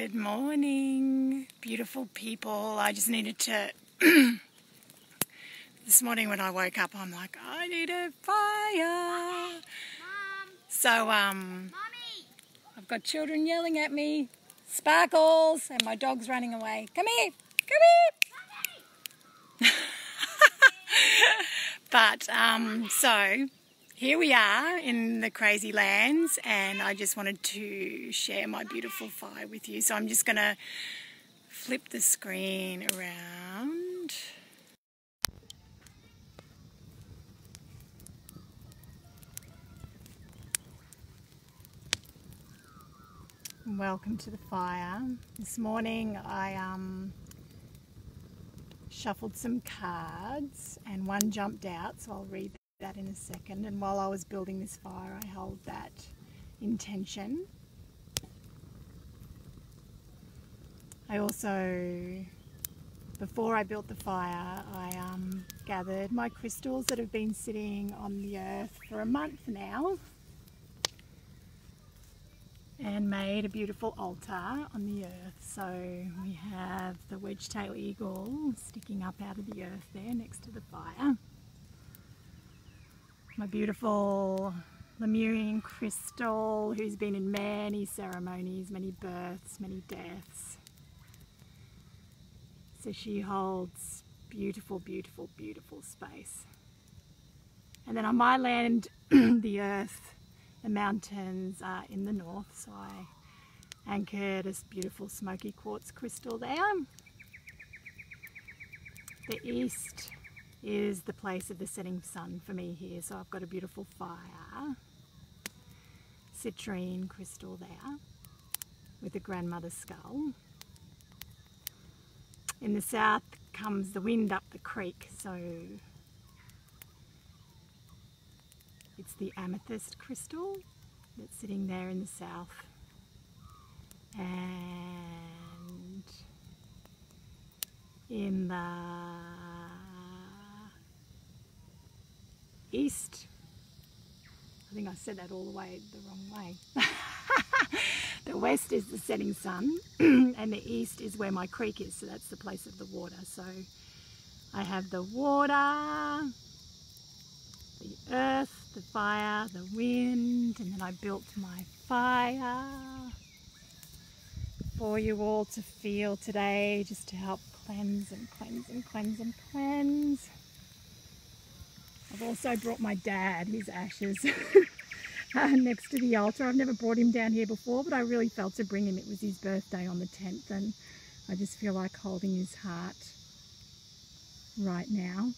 Good morning, beautiful people. I just needed to. this morning when I woke up, I'm like, I need a fire. Mom, So, um, mommy, I've got children yelling at me, sparkles, and my dog's running away. Come here, come here. But, um, so here we are in the crazy lands, and I just wanted to share my beautiful fire with you. So I'm just going to flip the screen around. Welcome to the fire. This morning I um, shuffled some cards and one jumped out, so I'll read that in a second. And while I was building this fire, I held that intention. I also, before I built the fire, I um, gathered my crystals that have been sitting on the earth for a month now and made a beautiful altar on the earth. So we have the wedge-tailed eagle sticking up out of the earth there next to the fire. My beautiful Lemurian crystal who's been in many ceremonies, many births, many deaths. So she holds beautiful, beautiful, beautiful space. And then on my land, the earth, the mountains are in the north, so I anchored this beautiful smoky quartz crystal there. The east is the place of the setting sun for me here, so I've got a beautiful fire, citrine crystal there with the grandmother skull. In the south comes the wind up the creek, so it's the amethyst crystal that's sitting there in the south. And in the east, I think I said that all the way the wrong way. the west is the setting sun, and the east is where my creek is, so that's the place of the water. So I have the water, the earth, the fire, the wind, and then I built my fire for you all to feel today, just to help cleanse and cleanse and cleanse and cleanse. I've also brought my dad his ashes uh, next to the altar. I've never brought him down here before, but I really felt to bring him. It was his birthday on the 10th, and I just feel like holding his heart right now.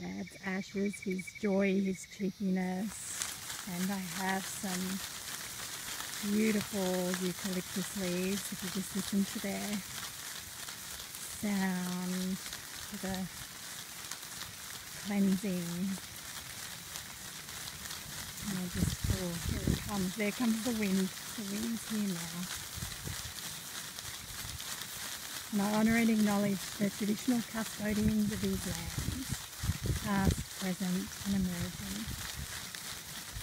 Dad's ashes, his joy, his cheekiness, and I have some beautiful eucalyptus leaves. If you just listen to their sound, the cleansing. And I just, oh, here it comes. There comes the wind. The wind's here now. And I honour and acknowledge the traditional custodians of these lands, past, present and emerging.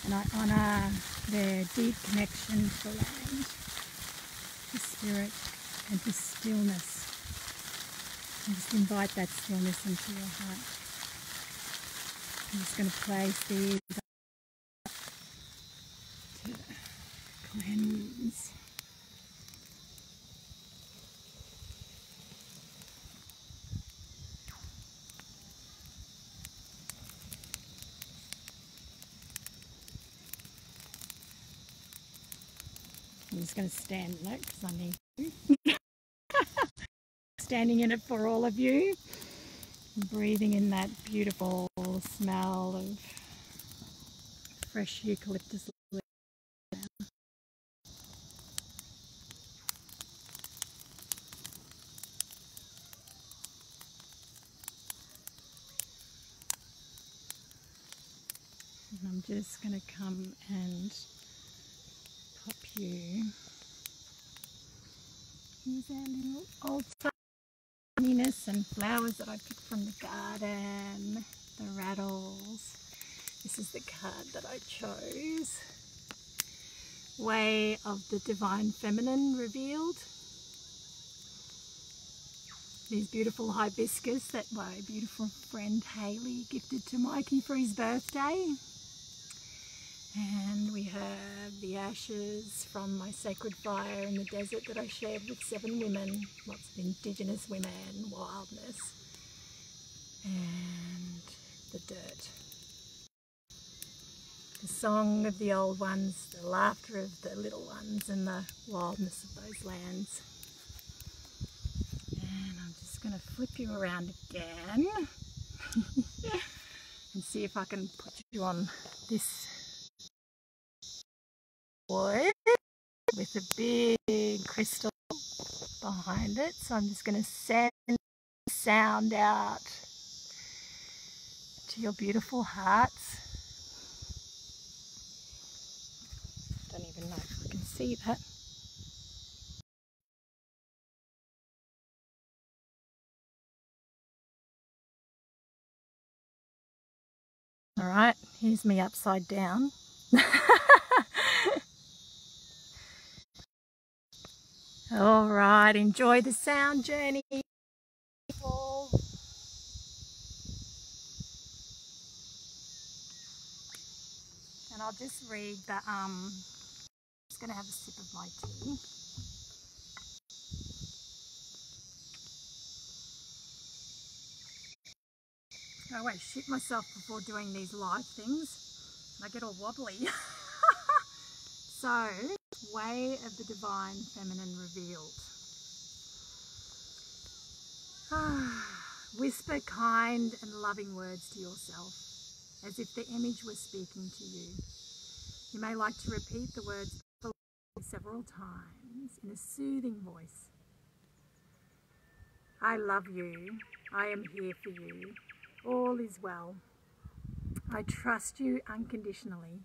And I honour their deep connection to the land, to spirit and to stillness. And just invite that stillness into your heart. I'm just going to place these to cleanse. I'm just going to stand it because I need to. Standing in it for all of you. Breathing in that beautiful smell of fresh eucalyptus. And I'm just going to come and pop you. Here's our little old funniness and flowers that I picked from the garden. The rattles. This is the card that I chose. way of the divine feminine revealed. These beautiful hibiscus that my beautiful friend Haley gifted to Mikey for his birthday. And we have the ashes from my sacred fire in the desert that I shared with seven women, lots of indigenous women, wildness, and the dirt. The song of the old ones, the laughter of the little ones, and the wildness of those lands. And I'm just going to flip you around again and see if I can put you on this wood with a big crystal behind it. So I'm just going to send sound out to your beautiful hearts. Don't even know if I can see that. All right, here's me upside down. All right, enjoy the sound journey. And I'll just read the, um, I'm just going to have a sip of my tea. I always shit myself before doing these live things. I get all wobbly. so, way of the divine feminine revealed. Whisper kind and loving words to yourself as if the image was speaking to you. You may like to repeat the words several times in a soothing voice. I love you. I am here for you. All is well. I trust you unconditionally.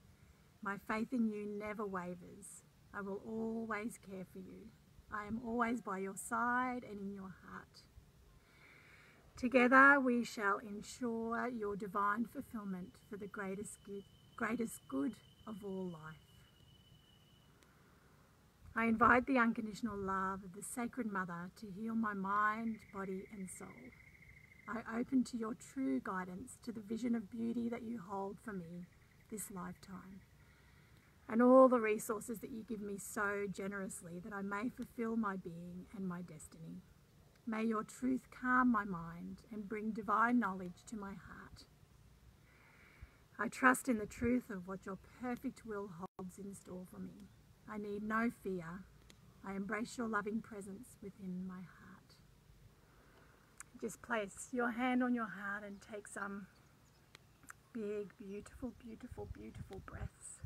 My faith in you never wavers. I will always care for you. I am always by your side and in your heart. Together we shall ensure your divine fulfillment for the greatest good, greatest good of all life. I invite the unconditional love of the Sacred Mother to heal my mind, body and soul. I open to your true guidance, to the vision of beauty that you hold for me this lifetime and all the resources that you give me so generously that I may fulfill my being and my destiny. May your truth calm my mind and bring divine knowledge to my heart. I trust in the truth of what your perfect will holds in store for me. I need no fear. I embrace your loving presence within my heart. Just place your hand on your heart and take some big, beautiful, beautiful, beautiful breaths.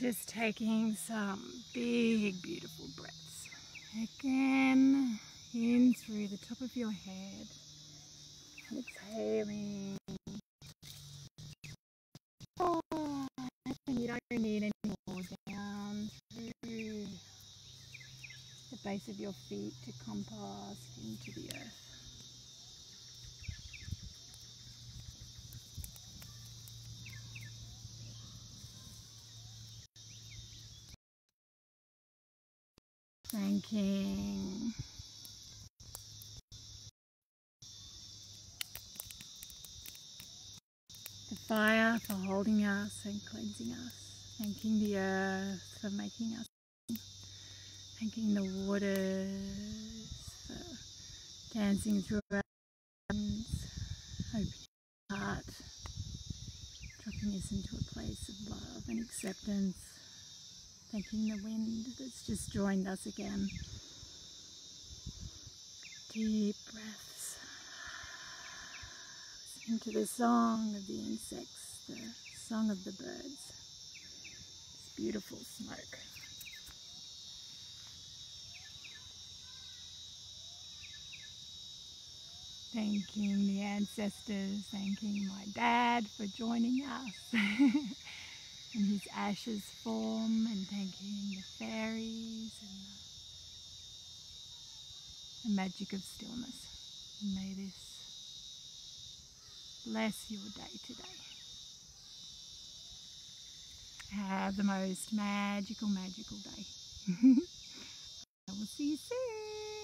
just taking some big, beautiful breaths. Again, in through the top of your head. Exhaling. Oh, you don't need any more down through the base of your feet to compass into the earth. Thanking the fire for holding us and cleansing us. Thanking the earth for making us. Thanking the waters for dancing through our hands, opening our heart, dropping us into a place of love and acceptance. Thanking the wind that's just joined us again. Deep breaths. Listening to the song of the insects, the song of the birds. This beautiful smoke. Thanking the ancestors, thanking my dad for joining us. in his ashes form and thanking the fairies and the, the magic of stillness. May this bless your day today. Have the most magical, magical day. I will see you soon.